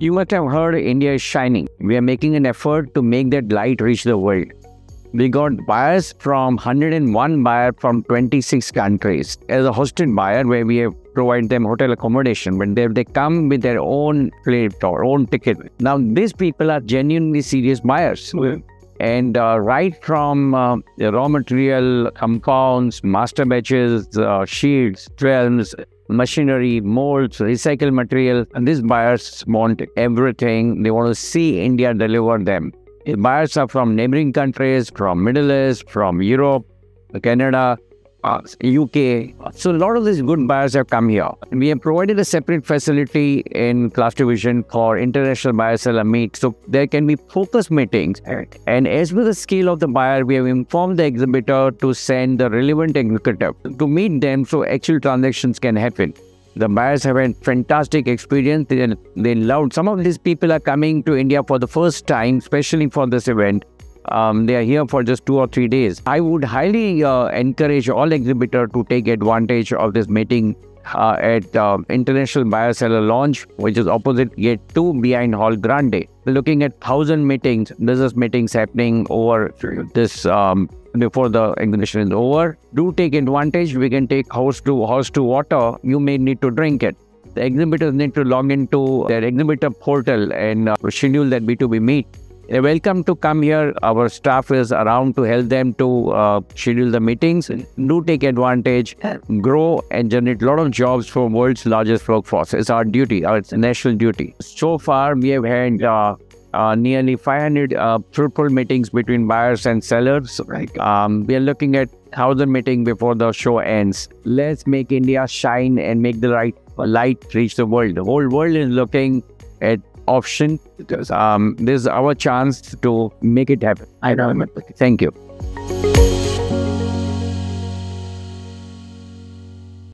You must have heard India is shining. We are making an effort to make that light reach the world. We got buyers from 101 buyers from 26 countries as a hosted buyer where we have provide them hotel accommodation when they, they come with their own plate or own ticket. Now these people are genuinely serious buyers. And uh, right from uh, raw material, compounds, master batches, uh, sheets, films, machinery, molds, recycled material, and these buyers want everything. They want to see India deliver them. The buyers are from neighboring countries, from Middle East, from Europe, Canada, Uh, UK. So a lot of these good buyers have come here. We have provided a separate facility in Plastivision for international buyer seller meet. So there can be focus meetings. And as with the scale of the buyer, we have informed the exhibitor to send the relevant executive to meet them so actual transactions can happen. The buyers have had fantastic experience. They, they loved. Some of these people are coming to India for the first time, especially for this event. Um, they are here for just two or three days. I would highly uh, encourage all exhibitors to take advantage of this meeting uh, at uh, International Buyer Seller Launch, which is opposite Gate 2 behind Hall Grande. Looking at 1,000 meetings, business meetings happening over this um, before the exhibition is over. Do take advantage. We can take house to house to water. You may need to drink it. The exhibitors need to log into their exhibitor portal and uh, schedule that B2B meet they're welcome to come here. Our staff is around to help them to uh, schedule the meetings. Do take advantage, grow, and generate a lot of jobs for world's largest workforce. It's our duty, our national duty. So far, we have had uh, uh, nearly 500 uh, fruitful meetings between buyers and sellers. Um, we are looking at 1,000 meetings before the show ends. Let's make India shine and make the right light reach the world. The whole world is looking at option. Um, this is our chance to make it happen. I know. Thank you.